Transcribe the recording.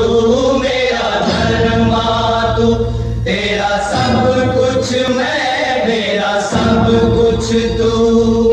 तू मेरा धर्मा तू तेरा सब कुछ मैं मेरा सब कुछ तू।